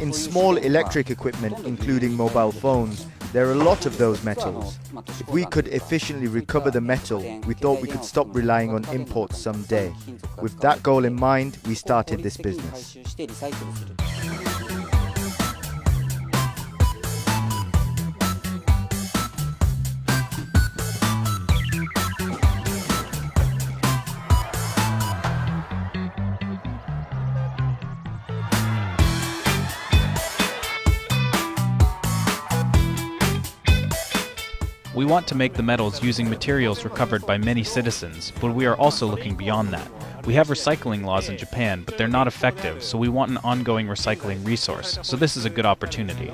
In small electric equipment, including mobile phones, there are a lot of those metals. If we could efficiently recover the metal, we thought we could stop relying on imports someday. With that goal in mind, we started this business. We want to make the medals using materials recovered by many citizens, but we are also looking beyond that. We have recycling laws in Japan, but they're not effective, so we want an ongoing recycling resource, so this is a good opportunity.